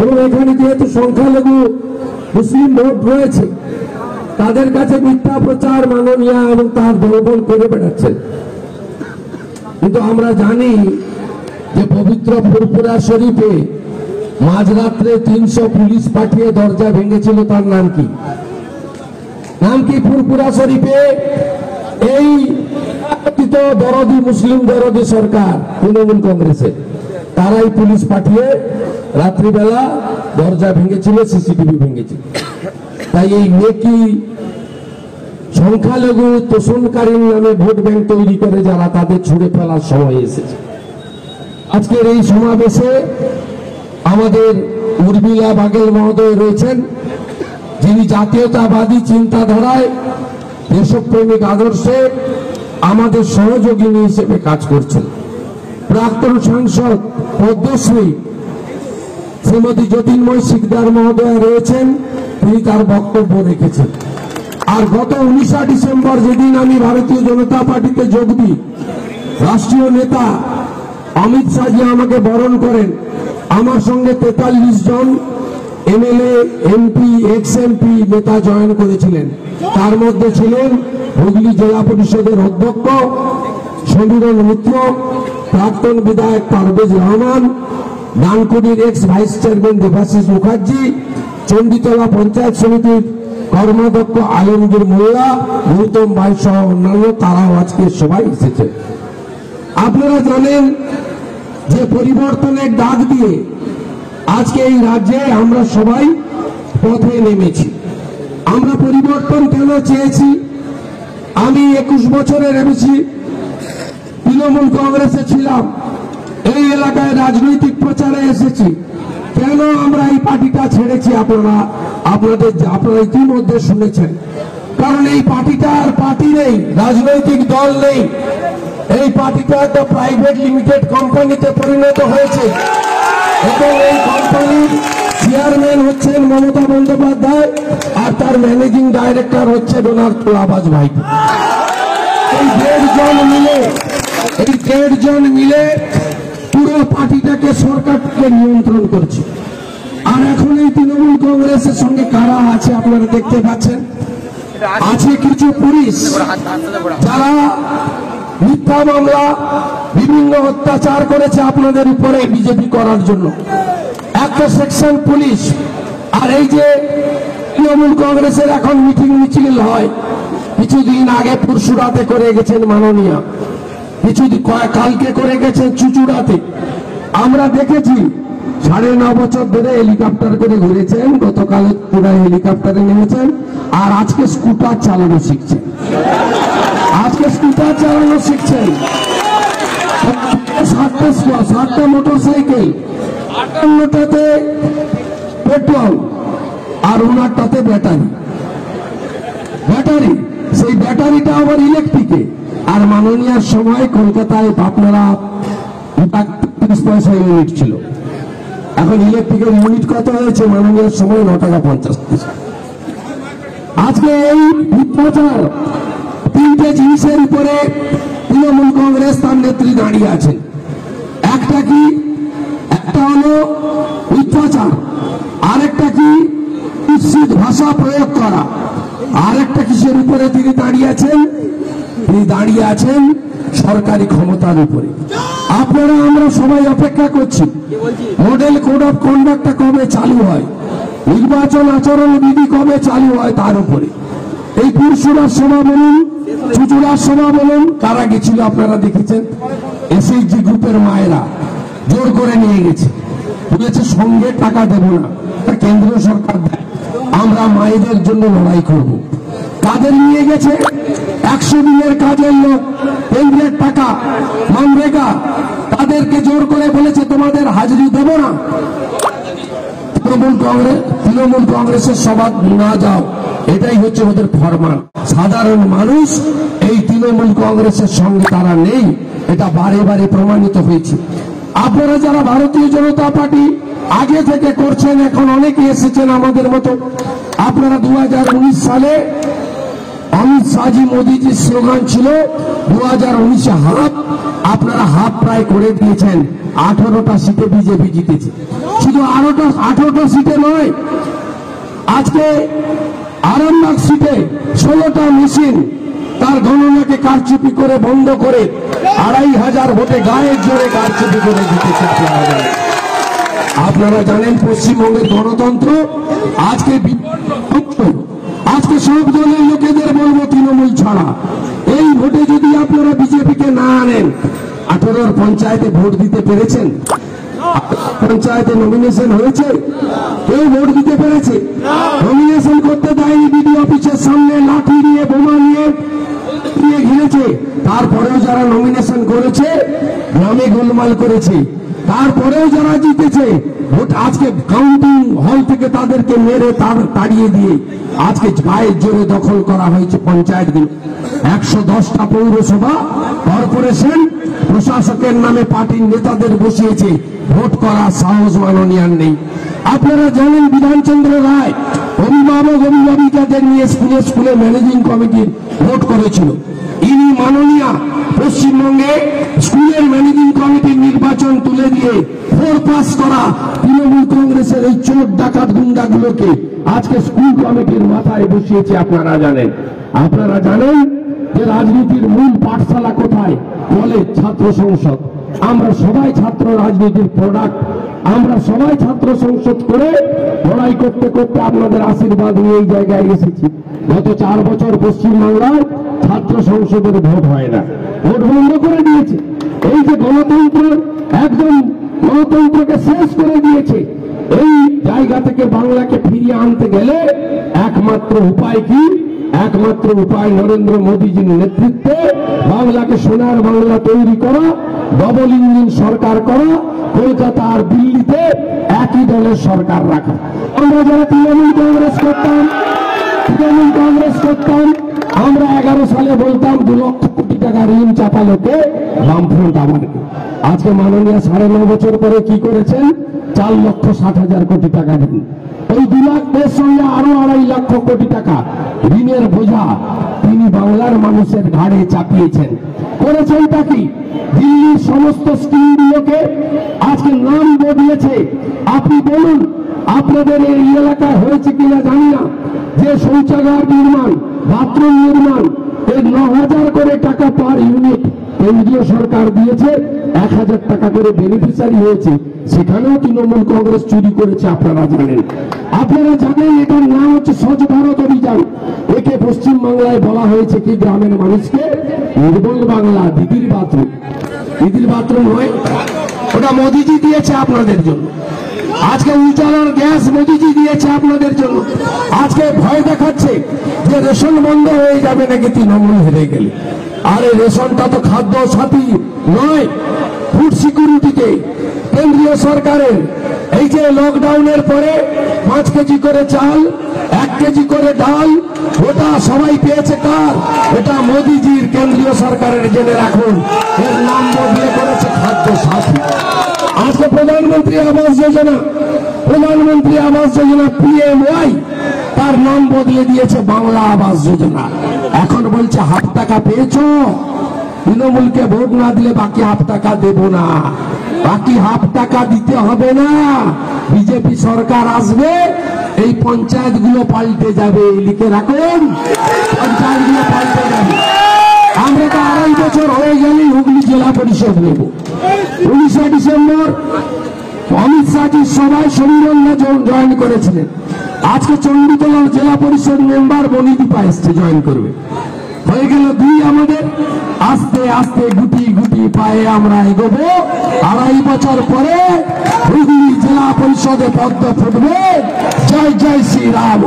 এবং এখানে যেহেতু সংখ্যালঘু মুসলিম ভোট রয়েছে, তাদের কাছে মিথ্যা প্রচার মাননীয় এবং তার দলবল করে বেড়াচ্ছেন কিন্তু আমরা জানি যে পবিত্র ফুরপুরা শরীফে মাঝরাত্রে তিনশো পুলিশ পাঠিয়ে দরজা ভেঙেছিল, তার নাম কি? নাম কি ফুরপুরা শরীফে? এই দরদি মুসলিম দরদি সরকার, তৃণমূল কংগ্রেসের তারাই পুলিশ পাঠিয়ে রাত্রিবেলা দরজা ভেঙেছিল, সিসিটিভি ভেঙেছিল। তাই এই মেকি সংখ্যালঘু তোষণকারীর নামে ভোট ব্যাংক তৈরি করে যারা তাদের ছুড়ে ফেলার সময় এসেছে। আজকের এই সমাবেশে আমাদের উর্মিলা বাগেল মহোদয় রয়েছেন, যিনি জাতীয়তাবাদী চিন্তাধারায় দেশপ্রেমিক আদর্শে আমাদের সহযোগিনী হিসেবে কাজ করছেন। প্রাক্তন সাংসদ পদ্মশ্রী শ্রীমতী জ্যোতির্ময় শিকদার মহোদয় রয়েছেন, তিনি তার বক্তব্য রেখেছেন। আর গত উনিশা ডিসেম্বর যেদিন আমি ভারতীয় জনতা পার্টিতে যোগ দিই, রাষ্ট্রীয় নেতা অমিত শাহ শাহজি আমাকে বরণ করেন, আমার সঙ্গে তেতাল্লিশ জন এমএলএ, এমপি এক্স এমপি নেতা জয়েন করেছিলেন। তার মধ্যে ছিলেন হুগলি জেলা পরিষদের অধ্যক্ষ সমীরণ মিত্র, প্রাক্তন বিধায়ক Parvez Rahman ডানকুনির ex vice chairman Debashis Mukherjee, Chanditala panchayat সমিতির কর্মাধ্যক্ষ আলমগীর মোল্লা গৌতম ভাই সহ অন্যান্য তারাও আজকে সবাই এসেছে। আপনারা জানেন যে পরিবর্তনের ডাক দিয়ে আজকে এই রাজ্যে আমরা সবাই পথে নেমেছি। আমরা পরিবর্তন কেন চেয়েছি? আমি একুশ বছরের এসেছি তৃণমূল কংগ্রেসে ছিলাম। এই এলাকায় রাজনৈতিক প্রচারে এসেছি। কেন আমরা এই পার্টিটা ছেড়েছি আপনারা? আপনাদের আপনারা ইতিমধ্যে শুনেছেন। কারণ এই পার্টিটা আর পার্টি নেই, রাজনৈতিক দল নেই। এই পার্টিটা একটা প্রাইভেট লিমিটেড কোম্পানিতে পরিণত হয়েছে। এবং এই কোম্পানির চেয়ারম্যান হচ্ছেন মমতা বন্দ্যোপাধ্যায় আর তার ম্যানেজিং ডাইরেক্টর হচ্ছে ডোনাল্ড তুলাবাজ ভাই। এই দেড় জন মিলে এই দেড় জন মিলে পুরো পার্টিটাকে সরকারকে নিয়ন্ত্রণ করছে। আর এখন এই তৃণমূল কংগ্রেসের সঙ্গে কারা আছে আপনারা দেখতে পাচ্ছেন? আছে কিছু পুলিশ। যারা মিথ্যা মামলা, বিভিন্ন অত্যাচার করেছে আপনাদের উপরে বিজেপি করার জন্য। একটা সেকশন পুলিশ। আর এই যে তৃণমূল কংগ্রেসের এখন মিটিং মিছিল হয়, কিছুদিন আগে পুরসুরাতে করে গেছেন মাননীয়। কয়েক কালকে করে গেছেন চুচুড়াতে। আমরা দেখেছি, সাড়ে ন বছর ধরে হেলিকপ্টার করে ঘুরেছেন, গতকাল পুরা হেলিকপ্টারে নেমেছেন, আর আজকে স্কুটার চালানো শিখছেন। আজকে স্কুটার চালানো শিখছেন। সাতটা সাতটা মোটর সাইকেল আটান্নটাতে পেট্রোল, আর ওনারটাতে ব্যাটারি। ব্যাটারি, সেই ব্যাটারিটা আবার ইলেকট্রিকে আর মাননীয়ার সময় কলকাতায় আপনারা তিরিশ পয়সা ইউনিট ছিল। এখন ইলেকট্রিকের ইউনিট কত হয়েছে? মাননীয়ার সময় ন টাকা পঞ্চাশ আজকে এই প্রচার তিনটে জিনিসের উপরে তৃণমূল কংগ্রেস তার নেত্রী দাঁড়িয়ে আছেন একটা কি? একটা হলো মিথ্যাচার আরেকটা কি? কুৎসিত ভাষা প্রয়োগ করা। আরেকটা কিসের উপরে তিনি দাঁড়িয়ে আছেন? তিনি দাঁড়িয়ে আছেন সরকারি ক্ষমতার উপরে। আপনারা আমরা সবাই অপেক্ষা করছি। মডেল কোড অফ কন্ডাক্টটা কবে চালু হয়? নির্বাচন আচরণ বিধি কবে চালু হয় তার উপরে। এই পুরসুরার সভা বলুন চুচুড়ার সভা বলুন কারা গেছিল আপনারা দেখেছেন? এসএইচজি গ্রুপের মায়েরা জোর করে নিয়ে গেছে। বলেছে সঙ্গে টাকা দেব না তা কেন্দ্রীয় সরকার দেয়। আমরা মায়েদের জন্য লড়াই করব। কাদের নিয়ে গেছে? একশো দিনের কাজের লোক কেন্দ্রের টাকা মানরেগা তাদেরকে জোর করে বলেছে, তোমাদের হাজিরি দেব না। তৃণমূল কংগ্রেস, তৃণমূল কংগ্রেসের সভা না যাও, এটাই হচ্ছে ওদের ফরমান। সাধারণ মানুষ, এই তৃণমূল কংগ্রেসের সঙ্গে তারা নেই, এটা বারে বারে প্রমাণিত হয়েছে। আপনারা যারা ভারতীয় জনতা পার্টি আগে থেকে করছেন, এখন অনেকে এসেছেন আমাদের মতো। আপনারা দু হাজার উনিশ সালে অমিত শাহজি মোদীজির স্লোগান ছিল দু হাজার উনিশে হাফ আপনারা হাফ প্রায় করে দিয়েছেন আঠারোটা সিটে বিজেপি জিতেছে শুধু আরোটা, আঠারোটা সিটে নয়, আজকে আরামবাগ সিটে ষোলোটা মেশিন তার গণনাকে কারচুপি করে বন্ধ করে আড়াই হাজার ভোটে গায়ের জোরে কারচুপি করে জিতেছে আপনারা জানেন। পশ্চিমবঙ্গের গণতন্ত্র। আজকে সব দলের লোকেদের বলব তৃণমূল ছাড়া। এই ভোটে যদি আপনারা না আনেন, আঠারোর পঞ্চায়েতে ভোট দিতে পেরেছেন? পঞ্চায়েতে নমিনেশন হয়েছে? কেউ ভোট দিতে পেরেছে? নমিনেশন করতে দেয়নি বিডি অফিসের সামনে, লাঠি নিয়ে, বোমা নিয়ে ঘিরেছে। তারপরেও যারা নমিনেশন করেছে, গ্রামে গোলমাল করেছে। তারপরেও যারা জিতেছে, ভোট আজকে কাউন্টিং হল থেকে তাদেরকে মেরে তাড়িয়ে দিয়ে আজকে গায়ের জোরে দখল করা হয়েছে পঞ্চায়েতগুলো একশো দশটা পৌরসভা কর্পোরেশন প্রশাসকের নামে পার্টির নেতাদের বসিয়েছে। ভোট করার সাহস মাননীয় নেই। আপনারা জানেন বিধানচন্দ্র রায় অভিভাবক অভিভাবিকাদের নিয়ে স্কুলে স্কুলে ম্যানেজিং কমিটির ভোট করেছিল। ইনি মাননীয়া পশ্চিমবঙ্গে স্কুলের ম্যানেজিং কমিটির নির্বাচন তুলে দিয়ে ফোর পাস করা তৃণমূল কংগ্রেসের এই চোর ডাকাত গুন্ডাগুলোকে আজকে স্কুল কমিটির মাথায় বসিয়েছে, আপনারা জানেন। আপনারা জানেন যে রাজনীতির মূল পাঠশালা কোথায়? কলেজ ছাত্র সংসদ। আমরা সবাই ছাত্র রাজনীতির প্রোডাক্ট আমরা সবাই ছাত্র সংসদ করে লড়াই করতে করতে আপনাদের আশীর্বাদ নিয়ে এই জায়গায় এসেছি। গত চার বছর পশ্চিমবাংলায় ছাত্র সংসদের ভোট হয় না। ভোট বন্ধ করে দিয়েছে। এই যে গণতন্ত্র একদম গণতন্ত্রকে শেষ করে দিয়েছে। এই জায়গা থেকে বাংলাকে ফিরিয়ে আনতে গেলে একমাত্র উপায় কি? একমাত্র উপায় নরেন্দ্র মোদীজির নেতৃত্বে বাংলাকে সোনার বাংলা তৈরি করা, ডবল ইঞ্জিন সরকার করা কলকাতা আর দিল্লিতে একই দলের সরকার রাখা। আমরা যারা তৃণমূল কংগ্রেস করতাম, তৃণমূল কংগ্রেস করতাম আমরা এগারো সালে বলতাম দু লক্ষ কোটি টাকা ঋণ চাপালোকে বামফ্রন্ট আমাকে আজকে মাননীয় সাড়ে ন বছর পরে কি করেছেন? চার লক্ষ ষাট হাজার কোটি টাকা ঋণ ওই দু লাখের সঙ্গে আরও আড়াই লক্ষ কোটি টাকা ঋণের বোঝা তিনি বাংলার মানুষের ঘাড়ে চাপিয়েছেন। করেছেন তা কি? দিল্লির সমস্ত স্কিমগুলোকে আজকে নাম বদলেছে। আপনি বলুন, আপনাদের এই এলাকায় হয়েছে কিনা জানি না। যে শৌচাগার নির্মাণ বাথরুম নির্মাণ। এর ন হাজার করে টাকা পার ইউনিট কেন্দ্রীয় সরকার দিয়েছে। এক হাজার টাকা করে বেনিফিশিয়ারি হয়েছে। সেখানেও তৃণমূল কংগ্রেস চুরি করেছে, আপনারা জানেন। আপনারা জানেন, এটার নাম হচ্ছে স্বচ্ছ ভারত অভিযান। একে পশ্চিম বাংলায় বলা হয়েছে কি, গ্রামের মানুষকে নির্মল বাংলা, দিদির বাথরুম। দিদির বাথরুম হয়। ওটা মোদিজি দিয়েছে আপনাদের জন্য। আজকে উজালার গ্যাস মোদিজি দিয়েছে আপনাদের জন্য। আজকে ভয় দেখাচ্ছে যে রেশন বন্ধ হয়ে যাবে নাকি তৃণমূল হেরে গেলে। আরে রেশনটা তো খাদ্য সাথী নয় ফুড সিকিউরিটিতে কেন্দ্রীয় সরকারের। এই যে লকডাউনের পরে পাঁচ কেজি করে চাল, এক কেজি করে ডাল, ওটা সবাই পেয়েছে কার? এটা মোদিজির কেন্দ্রীয় সরকারের জেনে রাখুন। এর নাম বদলে করেছে খাদ্য আবাস যোজনা। প্রধানমন্ত্রী আবাস যোজনা পিএমওয়াই তার নাম বদলে দিয়েছে বাংলা আবাস যোজনা। এখন বলছে, হাফ টাকা পেয়েছ? তৃণমূলকে ভোট না দিলে বাকি হাফ টাকা দেব না। বাকি হাফ টাকা দিতে হবে না। বিজেপি সরকার আসবে, এই পঞ্চায়েতগুলো পাল্টে যাবে। লিখে রাখুন পঞ্চায়েতগুলো পাল্টে যাবে। আমরা তো আড়াই বছর হয়ে গেলেই হুগলি জেলা পরিষদ নেব। উনিশে ডিসেম্বর অমিত শাহজি সবাই সমীরঙ্গা জয়েন করেছিলেন। আজকে চণ্ডীতলার জেলা পরিষদ মেম্বার বনিদীপা এসছে জয়েন করবে। হয়ে গেল দুই আমাদের। আস্তে আস্তে, গুটি গুটি পায়ে আমরা এগোবো। আড়াই বছর পরে হুগলি জেলা পরিষদে পদ্ম ফুটবে। জয় জয় শ্রী শ্রীরাম